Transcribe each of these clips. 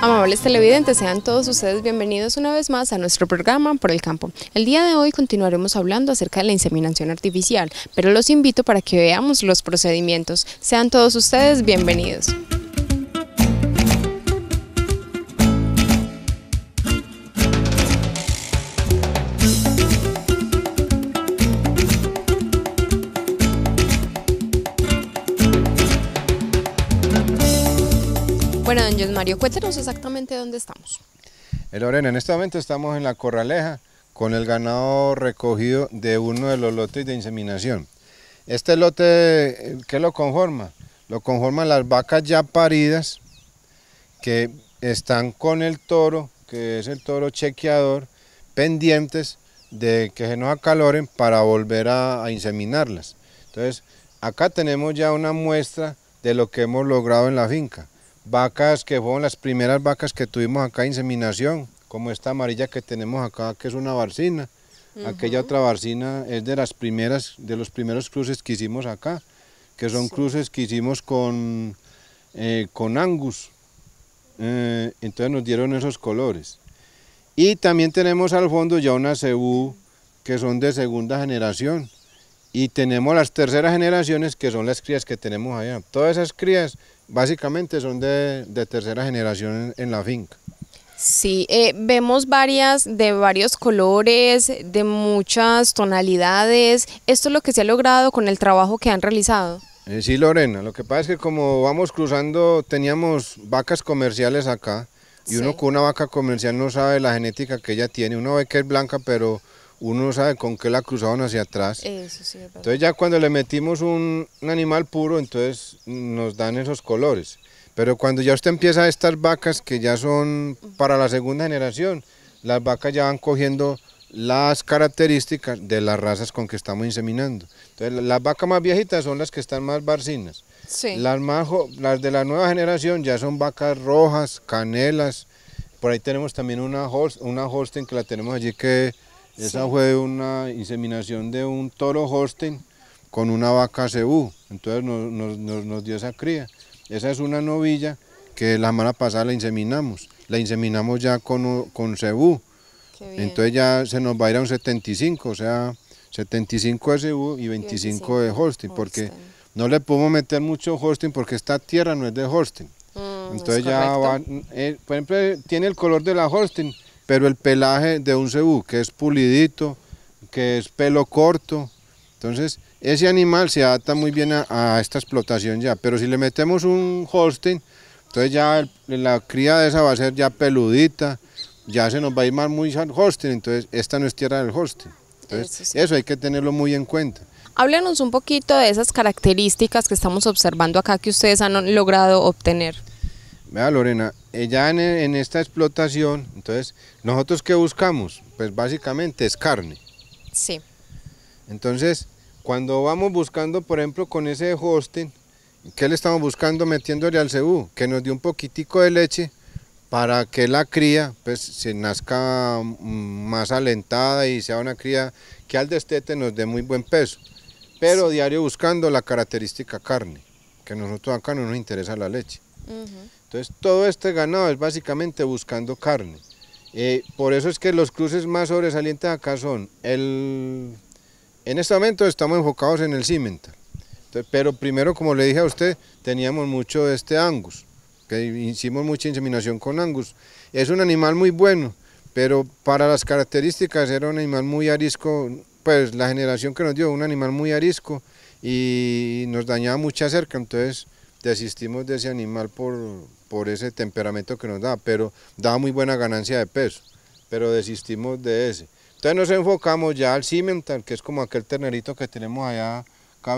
Amables televidentes, sean todos ustedes bienvenidos una vez más a nuestro programa Por el Campo. El día de hoy continuaremos hablando acerca de la inseminación artificial, pero los invito para que veamos los procedimientos. Sean todos ustedes bienvenidos. Bueno, don Mario, cuéntenos exactamente dónde estamos. Eh, Lorena, en este momento estamos en la corraleja con el ganado recogido de uno de los lotes de inseminación. Este lote, ¿qué lo conforma? Lo conforman las vacas ya paridas que están con el toro, que es el toro chequeador, pendientes de que se nos acaloren para volver a, a inseminarlas. Entonces, acá tenemos ya una muestra de lo que hemos logrado en la finca vacas que fueron las primeras vacas que tuvimos acá en inseminación, como esta amarilla que tenemos acá, que es una barcina. Aquella otra barcina es de las primeras, de los primeros cruces que hicimos acá, que son cruces que hicimos con, eh, con Angus. Eh, entonces nos dieron esos colores. Y también tenemos al fondo ya una cebú que son de segunda generación. Y tenemos las terceras generaciones que son las crías que tenemos allá. Todas esas crías básicamente son de, tercera generación en, la finca. Sí, eh, vemos varias de varios colores, de muchas tonalidades. ¿Esto es lo que se ha logrado con el trabajo que han realizado? Eh, sí, Lorena, lo que pasa es que como vamos cruzando, teníamos vacas comerciales acá, y uno con una vaca comercial no sabe la genética que ella tiene. Uno ve que es blanca, pero uno no sabe con qué la cruzaron hacia atrás. Eso sí, entonces ya cuando le metimos un, animal puro, entonces nos dan esos colores. Pero cuando ya usted empieza a estas vacas que ya son para la segunda generación, las vacas ya van cogiendo las características de las razas con que estamos inseminando. Entonces las vacas más viejitas son las que están más barcinas. Sí. Las, más, las de la nueva generación ya son vacas rojas, canelas. Por ahí tenemos también una, una Holstein que la tenemos allí que esa fue una inseminación de un toro Holstein con una vaca cebú, entonces nos, dio esa cría. Esa es una novilla que la semana pasada la inseminamos, la inseminamos ya con, con cebú, entonces ya se nos va a ir a un 75, o sea, 75 de cebú y 25, de Holstein, porque no le podemos meter mucho Holstein porque esta tierra no es de Holstein. Mm, entonces ya va, eh, por ejemplo, tiene el color de la Holstein, pero el pelaje de un cebú, que es pulidito, que es pelo corto, entonces ese animal se adapta muy bien a, esta explotación ya, pero si le metemos un Holstein, entonces ya la cría de esa va a ser ya peludita, ya se nos va a ir más muy Holstein, entonces esta no es tierra del Holstein. Entonces eso, hay que tenerlo muy en cuenta. Háblenos un poquito de esas características que estamos observando acá que ustedes han logrado obtener. Vea Lorena, ya en, esta explotación, entonces, ¿nosotros qué buscamos? Pues básicamente es carne. Sí. Entonces, cuando vamos buscando, por ejemplo, con ese hosting, ¿qué le estamos buscando metiéndole al cebú? Que nos dé un poquitico de leche para que la cría pues se nazca mm, más alentada y sea una cría que al destete nos dé muy buen peso. Pero diario buscando la característica carne, que nosotros acá no nos interesa la leche. Entonces todo este ganado es básicamente buscando carne. Eh, por eso es que los cruces más sobresalientes acá son el... En este momento estamos enfocados en el cimental, pero primero como le dije a usted, teníamos mucho de este angus, que hicimos mucha inseminación con angus. Es un animal muy bueno, pero para las características era un animal muy arisco, pues la generación que nos dio, un animal muy arisco y nos dañaba mucha cerca, entonces desistimos de ese animal por, por ese temperamento que nos da, pero daba muy buena ganancia de peso, pero desistimos de ese. Entonces nos enfocamos ya al cimental, que es como aquel ternerito que tenemos allá,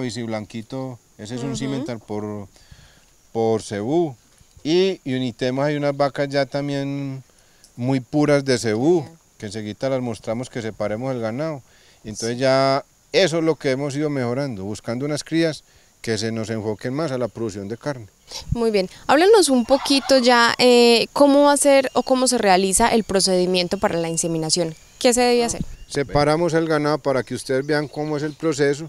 y blanquito, ese es un cimental por, por cebú. Y, y unitemos hay unas vacas ya también muy puras de cebú, que enseguida las mostramos que separemos el ganado. Entonces ya eso es lo que hemos ido mejorando, buscando unas crías que se nos enfoquen más a la producción de carne. Muy bien, háblanos un poquito ya eh, cómo va a ser o cómo se realiza el procedimiento para la inseminación. ¿Qué se debe hacer? Separamos el ganado para que ustedes vean cómo es el proceso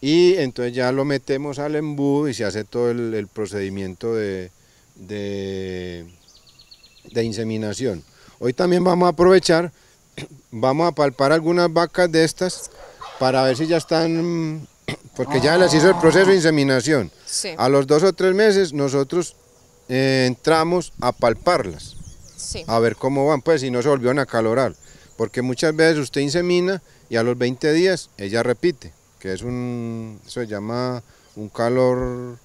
y entonces ya lo metemos al embudo y se hace todo el, procedimiento de, de, de inseminación. Hoy también vamos a aprovechar, vamos a palpar algunas vacas de estas para ver si ya están porque ya les hizo el proceso de inseminación. A los dos o tres meses nosotros eh, entramos a palparlas, a ver cómo van, pues si no se volvieron a calorar, porque muchas veces usted insemina y a los 20 días ella repite, que es un, eso se llama un calor,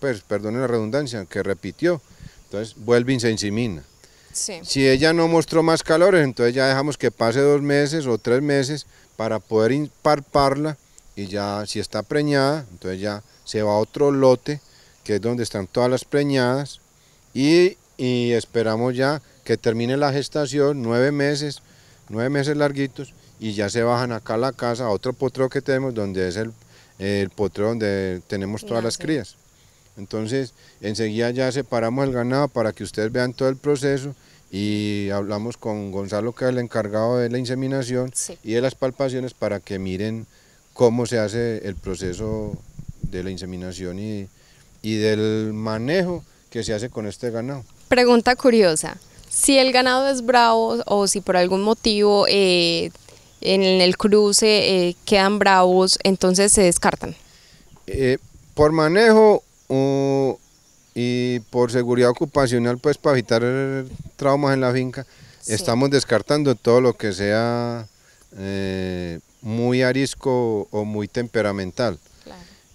pues perdone la redundancia, que repitió, entonces vuelve y se insemina. Si ella no mostró más calores, entonces ya dejamos que pase dos meses o tres meses para poder palparla y ya si está preñada, entonces ya se va a otro lote, que es donde están todas las preñadas, y, esperamos ya que termine la gestación, nueve meses, nueve meses larguitos, y ya se bajan acá a la casa, a otro potrero que tenemos, donde es el, el potrero donde tenemos todas las crías. Entonces, enseguida ya separamos el ganado para que ustedes vean todo el proceso y hablamos con Gonzalo, que es el encargado de la inseminación y de las palpaciones para que miren cómo se hace el proceso de la inseminación y, del manejo que se hace con este ganado. Pregunta curiosa, si el ganado es bravo o si por algún motivo eh, en el cruce eh, quedan bravos, entonces se descartan. Eh, por manejo y por seguridad ocupacional, pues para evitar traumas en la finca, estamos descartando todo lo que sea muy arisco o muy temperamental.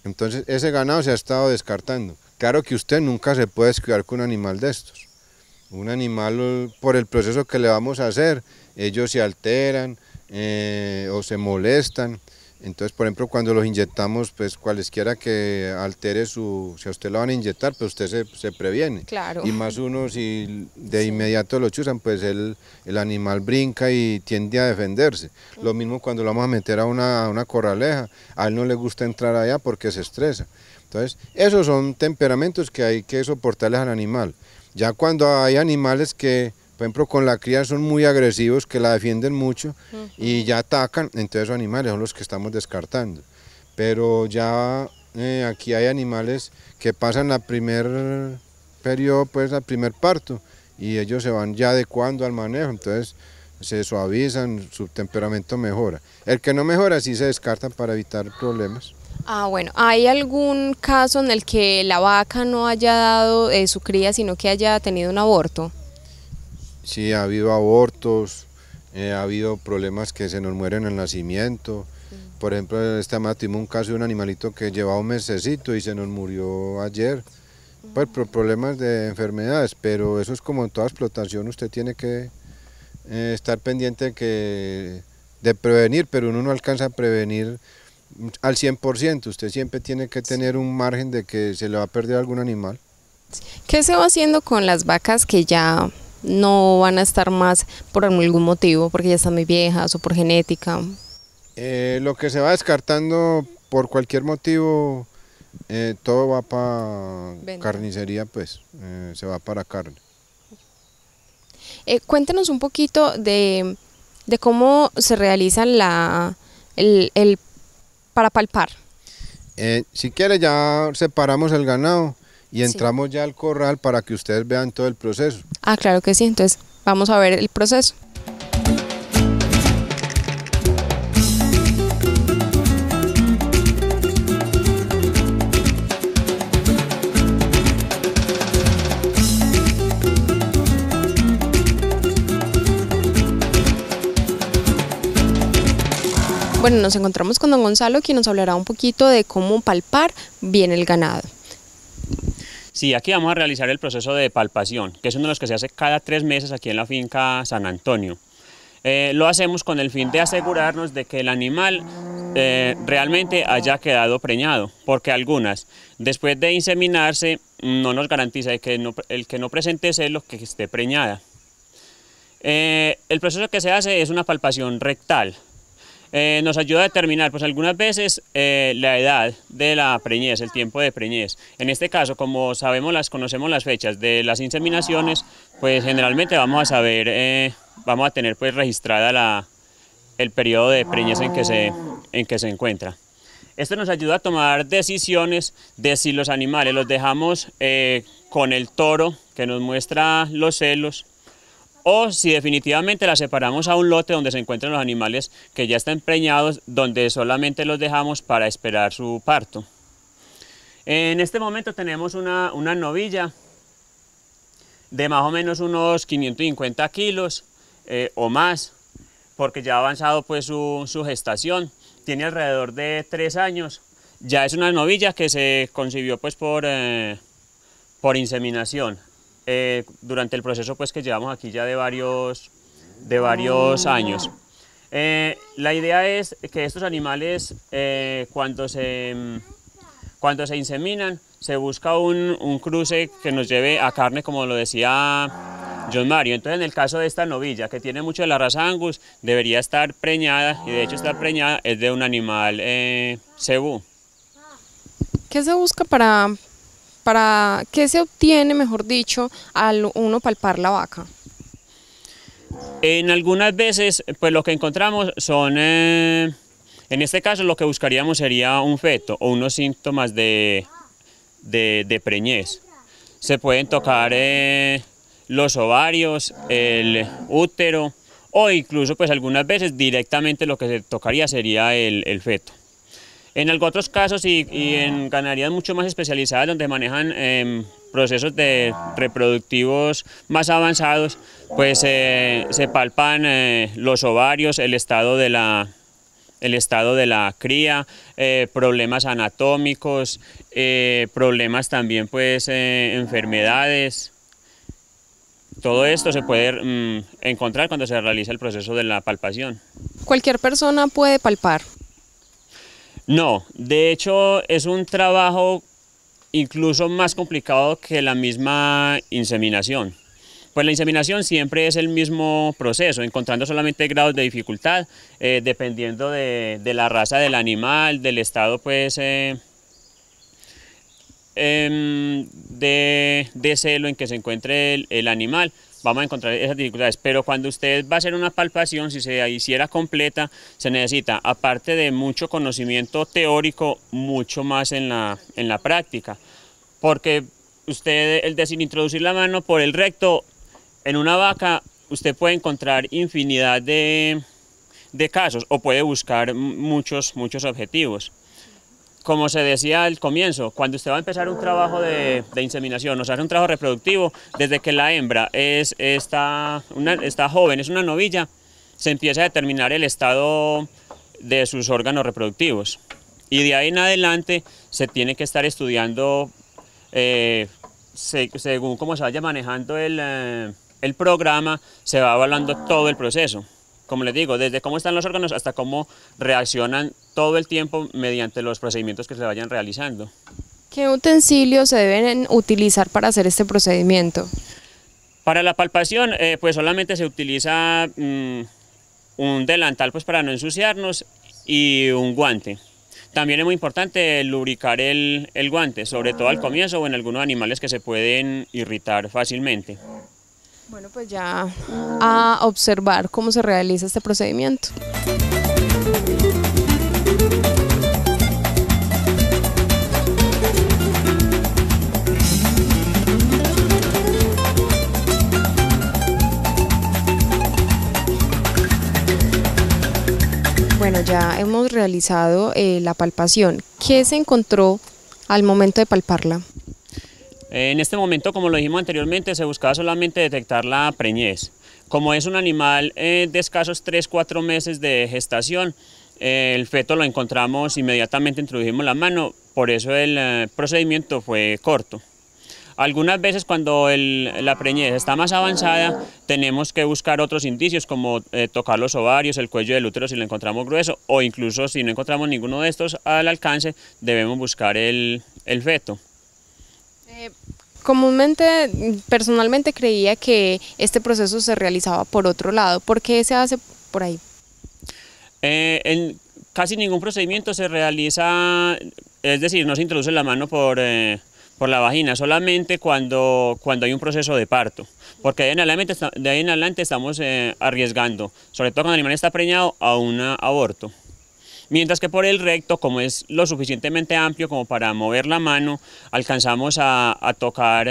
Entonces ese ganado se ha estado descartando. Claro que usted nunca se puede descuidar con un animal de estos. Un animal, por el proceso que le vamos a hacer, ellos se alteran eh, o se molestan. Entonces, por ejemplo, cuando los inyectamos, pues cualesquiera que altere su, si a usted lo van a inyectar, pues usted se, previene. Claro. Y más uno, si de inmediato lo chuzan, pues el, el, animal brinca y tiende a defenderse. Lo mismo cuando lo vamos a meter a una, a una corraleja, a él no le gusta entrar allá porque se estresa. Entonces, esos son temperamentos que hay que soportarles al animal. Ya cuando hay animales que por ejemplo, con la cría son muy agresivos, que la defienden mucho y ya atacan, entonces esos animales son los que estamos descartando. Pero ya eh, aquí hay animales que pasan la primer periodo, pues al primer parto, y ellos se van ya adecuando al manejo, entonces se suavizan, su temperamento mejora. El que no mejora sí se descarta para evitar problemas. Ah, bueno, ¿hay algún caso en el que la vaca no haya dado eh, su cría, sino que haya tenido un aborto? Sí, ha habido abortos, eh, ha habido problemas que se nos mueren al nacimiento. Por ejemplo, esta semana tuvimos un caso de un animalito que llevaba un mesecito y se nos murió ayer. Pues por problemas de enfermedades, pero eso es como en toda explotación, usted tiene que eh, estar pendiente que, de prevenir, pero uno no alcanza a prevenir al 100%, usted siempre tiene que tener un margen de que se le va a perder algún animal. ¿Qué se va haciendo con las vacas que ya no van a estar más por algún motivo, porque ya están muy viejas o por genética? Eh, lo que se va descartando por cualquier motivo, eh, todo va para carnicería, pues, eh, se va para carne. cuéntenos un poquito de, cómo se realiza la, el, para palpar. si quiere ya separamos el ganado y entramos ya al corral para que ustedes vean todo el proceso. Ah, claro que sí, entonces vamos a ver el proceso. Bueno, nos encontramos con don Gonzalo, quien nos hablará un poquito de cómo palpar bien el ganado. Sí, aquí vamos a realizar el proceso de palpación, que es uno de los que se hace cada tres meses aquí en la finca San Antonio. Eh, lo hacemos con el fin de asegurarnos de que el animal eh, realmente haya quedado preñado, porque algunas, después de inseminarse, no nos garantiza que el que no presente lo que esté preñada. Eh, el proceso que se hace es una palpación rectal. Eh, nos ayuda a determinar pues algunas veces eh, la edad de la preñez, el tiempo de preñez. En este caso, como sabemos las, conocemos las fechas de las inseminaciones, pues generalmente vamos a saber, eh, vamos a tener pues registrada la, el periodo de preñez en que se, en que se encuentra. Esto nos ayuda a tomar decisiones de si los animales los dejamos con el toro que nos muestra los celos, o si definitivamente la separamos a un lote donde se encuentran los animales que ya están preñados, donde solamente los dejamos para esperar su parto. En este momento tenemos una, novilla de más o menos unos 550 kilos eh, o más, porque ya ha avanzado pues su, gestación, tiene alrededor de tres años, ya es una novilla que se concibió pues por, eh, por inseminación. Eh, durante el proceso pues, que llevamos aquí ya de varios, de varios años. Eh, la idea es que estos animales eh, cuando, se, cuando se inseminan se busca un, un, cruce que nos lleve a carne como lo decía John Mario. Entonces en el caso de esta novilla que tiene mucho de la raza Angus debería estar preñada y de hecho estar preñada es de un animal cebú. ¿Qué se busca para, para qué se obtiene, mejor dicho, al uno palpar la vaca? En algunas veces, pues lo que encontramos son, eh, en este caso lo que buscaríamos sería un feto o unos síntomas de, de, preñez. Se pueden tocar eh, los ovarios, el útero o incluso pues algunas veces directamente lo que se tocaría sería el feto. En otros casos y, en ganaderías mucho más especializadas donde manejan em, procesos de reproductivos más avanzados, pues eh, se palpan eh, los ovarios, el estado de la, el estado de la cría, eh, problemas anatómicos, problemas también pues enfermedades. Todo esto se puede mm, encontrar cuando se realiza el proceso de la palpación. Cualquier persona puede palpar. No, de hecho es un trabajo incluso más complicado que la misma inseminación. Pues la inseminación siempre es el mismo proceso, encontrando solamente grados de dificultad, eh, dependiendo de, la raza del animal, del estado pues, eh, em, de, celo en que se encuentre el animal vamos a encontrar esas dificultades. Pero cuando usted va a hacer una palpación, si se hiciera completa, se necesita, aparte de mucho conocimiento teórico, mucho más en la, en la práctica. Porque usted, el decir introducir la mano por el recto en una vaca, usted puede encontrar infinidad de, de casos o puede buscar muchos, muchos objetivos como se decía al comienzo, cuando usted va a empezar un trabajo de, inseminación, o sea, un trabajo reproductivo, desde que la hembra es, está, está joven, es una novilla, se empieza a determinar el estado de sus órganos reproductivos. Y de ahí en adelante se tiene que estar estudiando eh, según cómo se vaya manejando el, eh, el programa, se va evaluando todo el proceso como les digo, desde cómo están los órganos hasta cómo reaccionan todo el tiempo mediante los procedimientos que se vayan realizando. ¿Qué utensilios se deben utilizar para hacer este procedimiento? Para la palpación, eh, pues solamente se utiliza mm, un delantal pues para no ensuciarnos y un guante. También es muy importante lubricar el, el guante, sobre todo al comienzo o en algunos animales que se pueden irritar fácilmente. Bueno, pues ya a observar cómo se realiza este procedimiento. Bueno, ya hemos realizado eh, la palpación. ¿Qué se encontró al momento de palparla? En este momento, como lo dijimos anteriormente, se buscaba solamente detectar la preñez. Como es un animal eh, de escasos 3-4 meses de gestación, eh, el feto lo encontramos inmediatamente, introdujimos la mano, por eso el eh, procedimiento fue corto. Algunas veces cuando la preñez está más avanzada tenemos que buscar otros indicios como tocar los ovarios, el cuello del útero si lo encontramos grueso o incluso si no encontramos ninguno de estos al alcance debemos buscar el feto. Comúnmente, personalmente creía que este proceso se realizaba por otro lado. ¿Por qué se hace por ahí? Eh, en casi ningún procedimiento se realiza, es decir, no se introduce la mano por, eh, por la vagina, solamente cuando, cuando hay un proceso de parto, porque de ahí en adelante, de ahí en adelante estamos eh, arriesgando, sobre todo cuando el animal está preñado, a un aborto. Mientras que por el recto, como es lo suficientemente amplio como para mover la mano, alcanzamos a, a tocar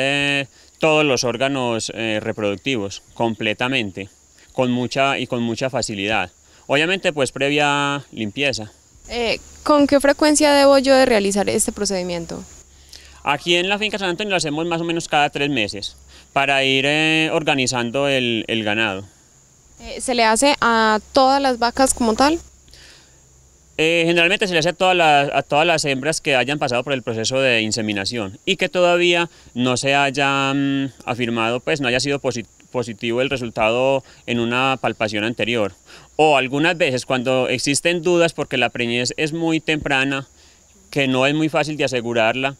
todos los órganos reproductivos completamente, con mucha y con mucha facilidad. Obviamente pues previa limpieza. Eh, ¿Con qué frecuencia debo yo de realizar este procedimiento? Aquí en la finca San Antonio lo hacemos más o menos cada tres meses para ir eh, organizando el, ganado. Eh, ¿Se le hace a todas las vacas como tal? Generalmente se le hace a todas, las, a todas las hembras que hayan pasado por el proceso de inseminación y que todavía no se haya mm, afirmado, pues no haya sido positivo el resultado en una palpación anterior o algunas veces cuando existen dudas porque la preñez es muy temprana, que no es muy fácil de asegurarla,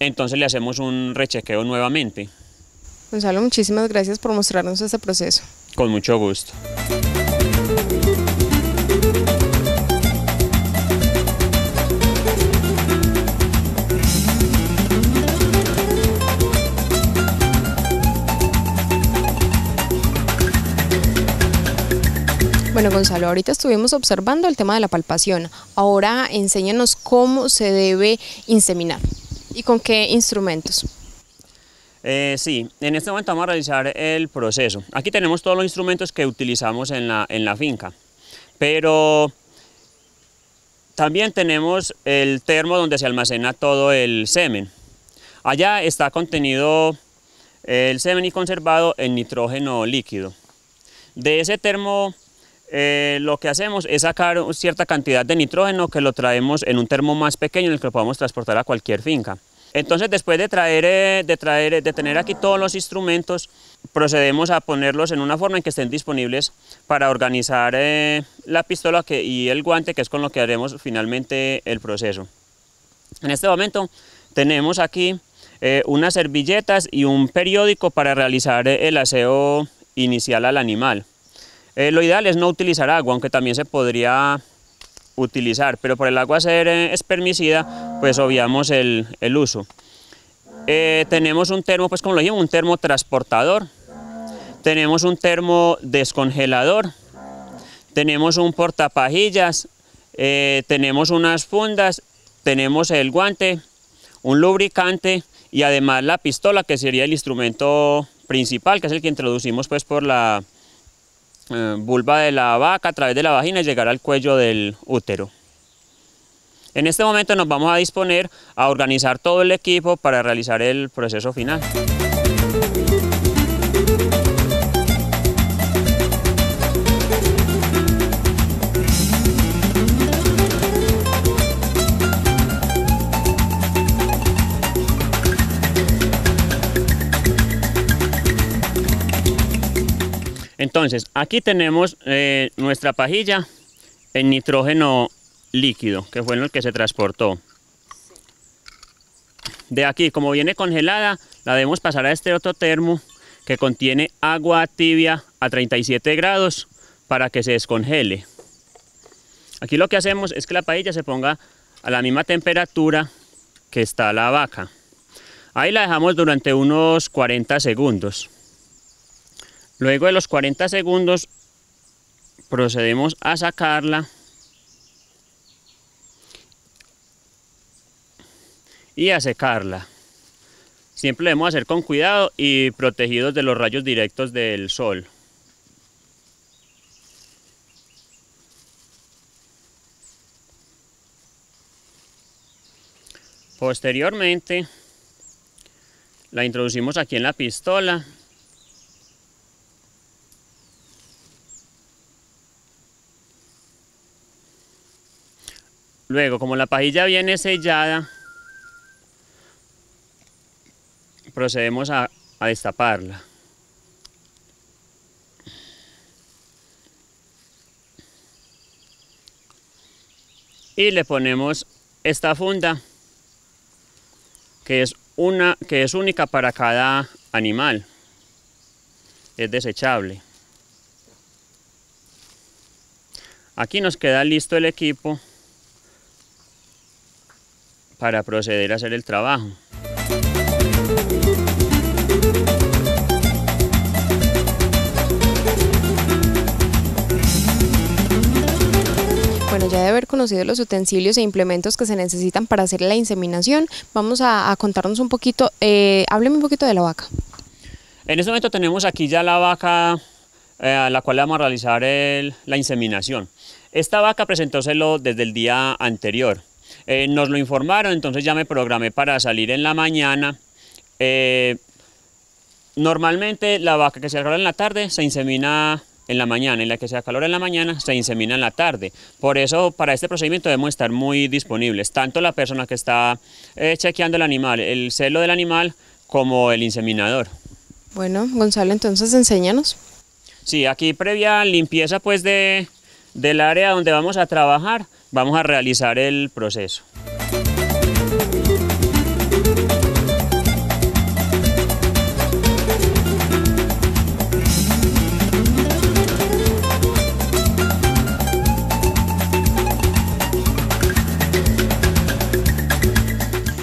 entonces le hacemos un rechequeo nuevamente. Gonzalo, muchísimas gracias por mostrarnos este proceso. Con mucho gusto. Bueno, Gonzalo, ahorita estuvimos observando el tema de la palpación. Ahora enséñanos cómo se debe inseminar y con qué instrumentos. Eh, sí, en este momento vamos a realizar el proceso. Aquí tenemos todos los instrumentos que utilizamos en la, en la finca, pero también tenemos el termo donde se almacena todo el semen. Allá está contenido el semen y conservado en nitrógeno líquido. De ese termo eh, lo que hacemos es sacar cierta cantidad de nitrógeno que lo traemos en un termo más pequeño en el que lo podamos transportar a cualquier finca. Entonces después de, traer, eh, de, traer, de tener aquí todos los instrumentos, procedemos a ponerlos en una forma en que estén disponibles para organizar eh, la pistola y el guante, que es con lo que haremos finalmente el proceso. En este momento tenemos aquí unas servilletas y un periódico para realizar el aseo inicial al animal. Eh, lo ideal es no utilizar agua, aunque también se podría utilizar, pero por el agua ser eh, espermicida, pues obviamos el, uso. Eh, tenemos un termo, pues como lo dijimos, un termo transportador, tenemos un termo descongelador, tenemos un portapajillas, tenemos unas fundas, tenemos el guante, un lubricante y además la pistola que sería el instrumento principal, que es el que introducimos pues por la, eh, vulva de la vaca a través de la vagina y llegar al cuello del útero. En este momento nos vamos a disponer a organizar todo el equipo para realizar el proceso final. Entonces, aquí tenemos eh, nuestra pajilla en nitrógeno líquido, que fue en el que se transportó. De aquí, como viene congelada, la debemos pasar a este otro termo que contiene agua tibia a 37 grados para que se descongele. Aquí lo que hacemos es que la pajilla se ponga a la misma temperatura que está la vaca. Ahí la dejamos durante unos 40 segundos. Luego de los 40 segundos procedemos a sacarla y a secarla. Siempre lo debemos hacer con cuidado y protegidos de los rayos directos del sol. Posteriormente la introducimos aquí en la pistola Luego, como la pajilla viene sellada, procedemos a, destaparla. Y le ponemos esta funda que es, una, que es única para cada animal. Es desechable. Aquí nos queda listo el equipo para proceder a hacer el trabajo. Bueno, ya de haber conocido los utensilios e implementos que se necesitan para hacer la inseminación, vamos a, contarnos un poquito, eh, hábleme un poquito de la vaca. En este momento tenemos aquí ya la vaca eh, a la cual vamos a realizar la inseminación. Esta vaca presentó celo desde el día anterior. Eh, nos lo informaron, entonces ya me programé para salir en la mañana. Eh, normalmente la vaca que se acalora en la tarde se insemina en la mañana y la que se acalora en la mañana se insemina en la tarde. Por eso para este procedimiento debemos estar muy disponibles, tanto la persona que está eh, chequeando el animal, el celo del animal, como el inseminador. Bueno, Gonzalo, entonces enséñanos. Sí, aquí previa limpieza pues de, del área donde vamos a trabajar, vamos a realizar el proceso.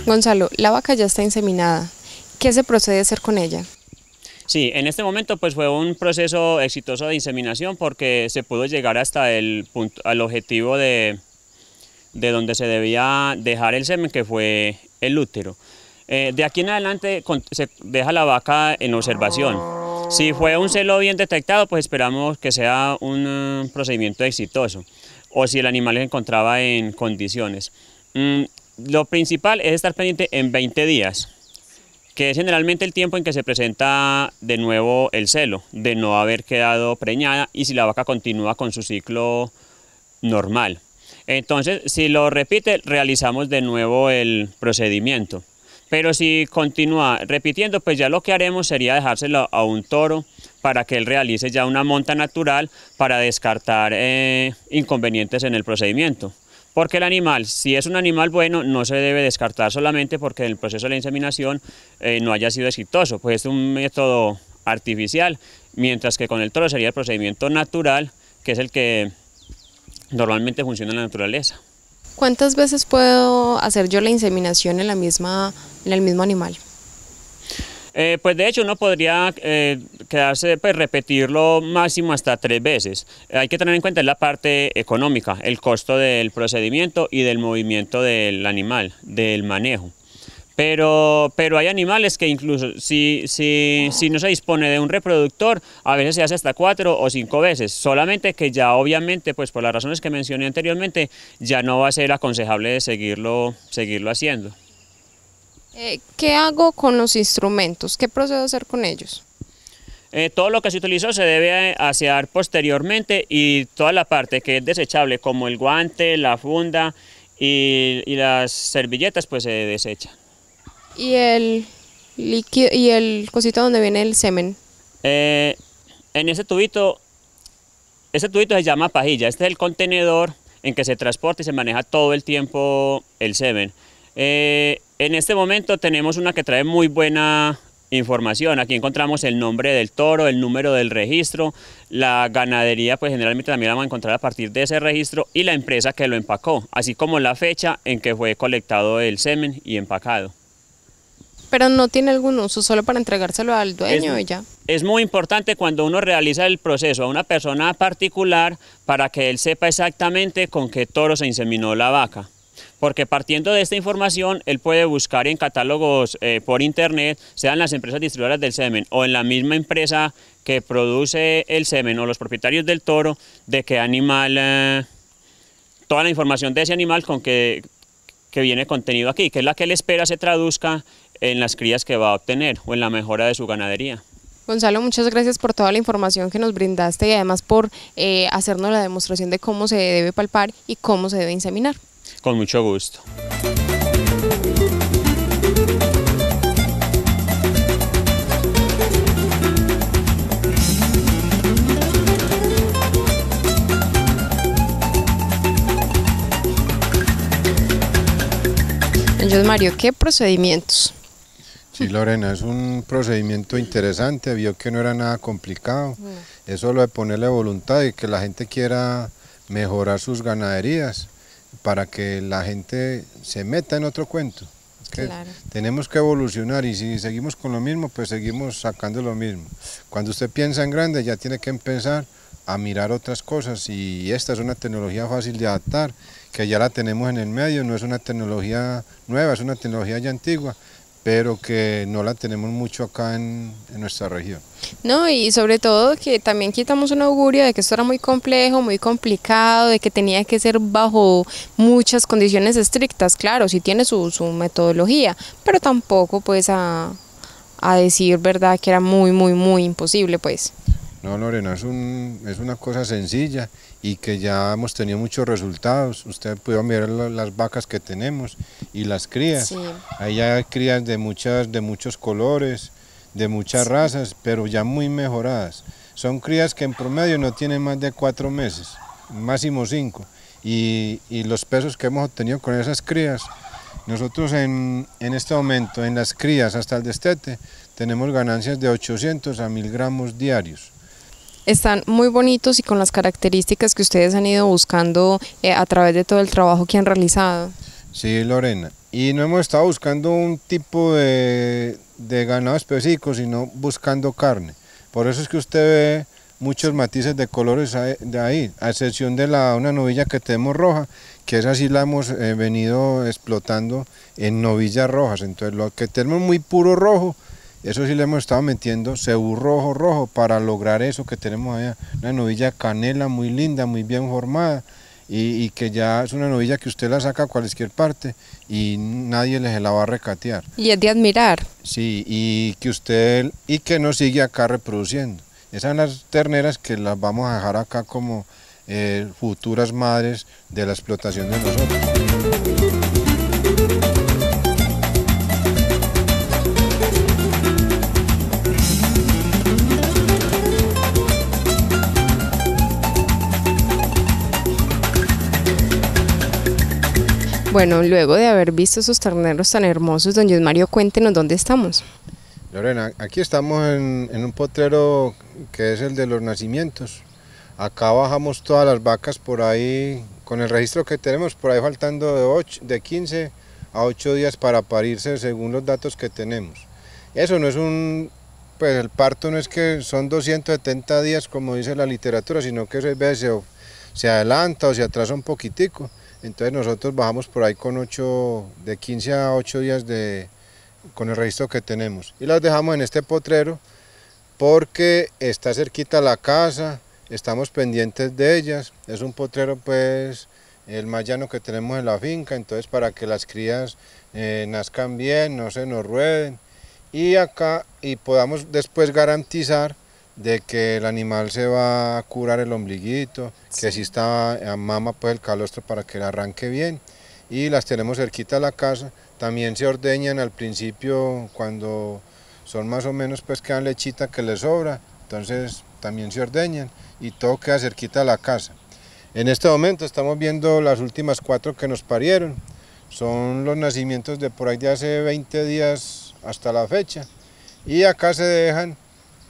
Gonzalo, la vaca ya está inseminada. ¿Qué se procede a hacer con ella? Sí, en este momento pues fue un proceso exitoso de inseminación porque se pudo llegar hasta el punto, al objetivo de, de donde se debía dejar el semen, que fue el útero. Eh, de aquí en adelante se deja la vaca en observación. Si fue un celo bien detectado, pues esperamos que sea un uh, procedimiento exitoso o si el animal se encontraba en condiciones. Mm, lo principal es estar pendiente en 20 días que es generalmente el tiempo en que se presenta de nuevo el celo, de no haber quedado preñada y si la vaca continúa con su ciclo normal. Entonces, si lo repite, realizamos de nuevo el procedimiento. Pero si continúa repitiendo, pues ya lo que haremos sería dejárselo a un toro para que él realice ya una monta natural para descartar eh, inconvenientes en el procedimiento. Porque el animal, si es un animal bueno, no se debe descartar solamente porque el proceso de la inseminación eh, no haya sido exitoso, pues es un método artificial, mientras que con el toro sería el procedimiento natural, que es el que normalmente funciona en la naturaleza. ¿Cuántas veces puedo hacer yo la inseminación en, la misma, en el mismo animal? Eh, pues de hecho uno podría eh, quedarse, pues repetirlo máximo hasta tres veces. hay que tener en cuenta la parte económica, el costo del procedimiento y del movimiento del animal, del manejo. Pero, pero hay animales que incluso si, si, si no se dispone de un reproductor, a veces se hace hasta cuatro o cinco veces, solamente que ya obviamente, pues por las razones que mencioné anteriormente, ya no va a ser aconsejable de seguirlo, seguirlo haciendo. Eh, ¿Qué hago con los instrumentos? ¿Qué procedo a hacer con ellos? Eh, todo lo que se utilizó se debe asear posteriormente y toda la parte que es desechable, como el guante, la funda y, las servilletas, pues se desecha. ¿Y el líquido y el cosito donde viene el semen? Eh, en ese tubito, ese tubito se llama pajilla. Este es el contenedor en que se transporta y se maneja todo el tiempo el semen. Eh, en este momento tenemos una que trae muy buena información. Aquí encontramos el nombre del toro, el número del registro, la ganadería, pues generalmente también la vamos a encontrar a partir de ese registro y la empresa que lo empacó, así como la fecha en que fue colectado el semen y empacado. Pero no tiene algún uso, solo para entregárselo al dueño y ya. Es muy importante cuando uno realiza el proceso a una persona particular para que él sepa exactamente con qué toro se inseminó la vaca porque partiendo de esta información, él puede buscar en catálogos eh, por internet, sean las empresas distribuidoras del semen o en la misma empresa que produce el semen o los propietarios del toro, de qué animal, eh, toda la información de ese animal con que, que viene contenido aquí, que es la que él espera se traduzca en las crías que va a obtener o en la mejora de su ganadería. Gonzalo, muchas gracias por toda la información que nos brindaste y además por eh, hacernos la demostración de cómo se debe palpar y cómo se debe inseminar. Con mucho gusto. Entonces, Mario, ¿qué procedimientos? Sí, Lorena, es un procedimiento interesante, vio que no era nada complicado, mm. es solo de ponerle voluntad y que la gente quiera mejorar sus ganaderías para que la gente se meta en otro cuento. Tenemos que evolucionar y si seguimos con lo mismo, pues seguimos sacando lo mismo. Cuando usted piensa en grande, ya tiene que empezar a mirar otras cosas y esta es una tecnología fácil de adaptar, que ya la tenemos en el medio, no es una tecnología nueva, es una tecnología ya antigua, pero que no la tenemos mucho acá en, nuestra región. No, y sobre todo que también quitamos un augurio de que esto era muy complejo, muy complicado, de que tenía que ser bajo muchas condiciones estrictas, claro, sí tiene su, su metodología, pero tampoco pues a, a decir verdad que era muy, muy, muy imposible pues. No, Lorena, es, un, es una cosa sencilla y que ya hemos tenido muchos resultados. Usted puede mirar las vacas que tenemos y las crías. Sí. Ahí hay crías de, muchas, de muchos colores, de muchas razas, pero ya muy mejoradas. Son crías que en promedio no tienen más de cuatro meses, máximo cinco. Y, y los pesos que hemos obtenido con esas crías, nosotros en, en este momento, en las crías hasta el destete, tenemos ganancias de 800 a 1000 gramos diarios están muy bonitos y con las características que ustedes han ido buscando eh, a través de todo el trabajo que han realizado. Sí, Lorena. Y no hemos estado buscando un tipo de, de ganado específico, sino buscando carne. Por eso es que usted ve muchos matices de colores de ahí, a excepción de la, una novilla que tenemos roja, que esa sí la hemos eh, venido explotando en novillas rojas. Entonces lo que tenemos muy puro rojo, eso sí le hemos estado metiendo cebú rojo rojo para lograr eso que tenemos allá. Una novilla canela muy linda, muy bien formada y, que ya es una novilla que usted la saca a cualquier parte y nadie le la va a recatear. Y es de admirar. Sí, y que usted y que nos sigue acá reproduciendo. Esas son las terneras que las vamos a dejar acá como eh, futuras madres de la explotación de nosotros. Bueno, luego de haber visto esos terneros tan hermosos, don Mario, cuéntenos dónde estamos. Lorena, aquí estamos en, un potrero que es el de los nacimientos. Acá bajamos todas las vacas por ahí, con el registro que tenemos, por ahí faltando de, 8, de 15 a 8 días para parirse según los datos que tenemos. Eso no es un, pues el parto no es que son 270 días como dice la literatura, sino que se, se adelanta o se atrasa un poquitico. Entonces nosotros bajamos por ahí con 8, de 15 a 8 días de, con el registro que tenemos. Y las dejamos en este potrero porque está cerquita la casa, estamos pendientes de ellas. Es un potrero pues el más llano que tenemos en la finca, entonces para que las crías eh, nazcan bien, no se nos rueden. Y acá y podamos después garantizar de que el animal se va a curar el ombliguito, que si está a mama pues el calostro para que arranque bien. Y las tenemos cerquita a la casa, también se ordeñan al principio cuando son más o menos pues quedan lechita que les sobra, entonces también se ordeñan y todo queda cerquita a la casa. En este momento estamos viendo las últimas cuatro que nos parieron, son los nacimientos de por ahí de hace 20 días hasta la fecha. Y acá se dejan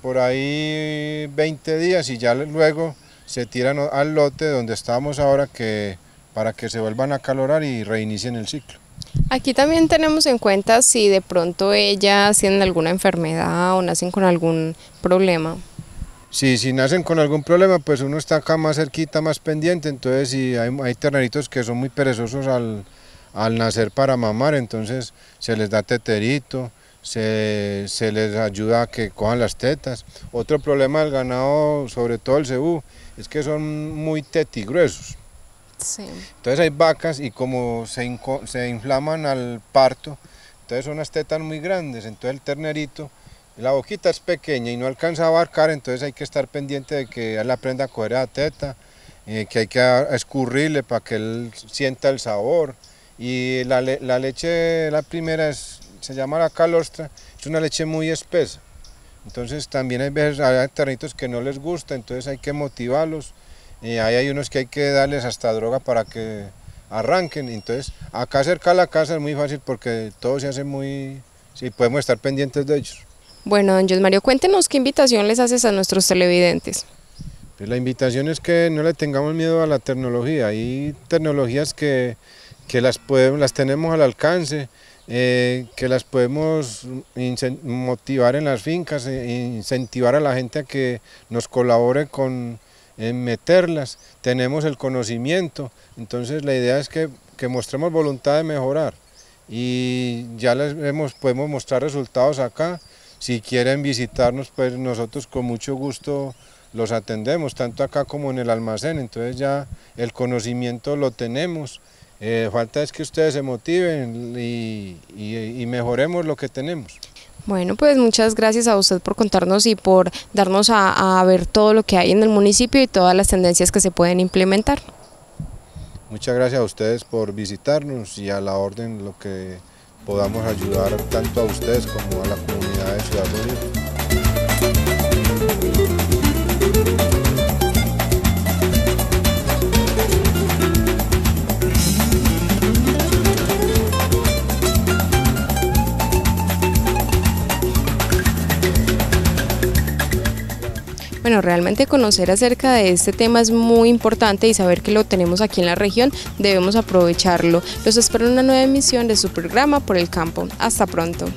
por ahí 20 días y ya luego se tiran al lote donde estamos ahora que, para que se vuelvan a calorar y reinicien el ciclo. Aquí también tenemos en cuenta si de pronto ellas tienen alguna enfermedad o nacen con algún problema. Sí, si nacen con algún problema, pues uno está acá más cerquita, más pendiente, entonces si hay, hay terneritos que son muy perezosos al, al nacer para mamar, entonces se les da teterito, se, les ayuda a que cojan las tetas. Otro problema del ganado, sobre todo el cebú, es que son muy tetigruesos. Sí. Entonces hay vacas y como se, se inflaman al parto, entonces son unas tetas muy grandes, entonces el ternerito, la boquita es pequeña y no alcanza a abarcar, entonces hay que estar pendiente de que él aprenda a coger la teta, eh, que hay que escurrirle para que él sienta el sabor. Y la, la leche, la primera es se llama la calostra, es una leche muy espesa. Entonces también hay veces hay ternitos que no les gusta, entonces hay que motivarlos. Y ahí hay unos que hay que darles hasta droga para que arranquen. Entonces acá cerca de la casa es muy fácil porque todo se hace muy... Sí, podemos estar pendientes de ellos. Bueno, don Mario, cuéntenos qué invitación les haces a nuestros televidentes. Pues la invitación es que no le tengamos miedo a la tecnología. Hay tecnologías que, las, podemos, las tenemos al alcance, eh, que las podemos motivar en las fincas, e incentivar a la gente a que nos colabore con meterlas. Tenemos el conocimiento, entonces la idea es que, mostremos voluntad de mejorar y ya les podemos mostrar resultados acá. Si quieren visitarnos, pues nosotros con mucho gusto los atendemos, tanto acá como en el almacén, entonces ya el conocimiento lo tenemos, eh, falta es que ustedes se motiven y, mejoremos lo que tenemos. Bueno, pues muchas gracias a usted por contarnos y por darnos a, a, ver todo lo que hay en el municipio y todas las tendencias que se pueden implementar. Muchas gracias a ustedes por visitarnos y a la orden lo que podamos ayudar tanto a ustedes como a la comunidad de Ciudad Bolívar. Bueno, realmente conocer acerca de este tema es muy importante y saber que lo tenemos aquí en la región debemos aprovecharlo. Los espero en una nueva emisión de su programa Por el Campo. Hasta pronto.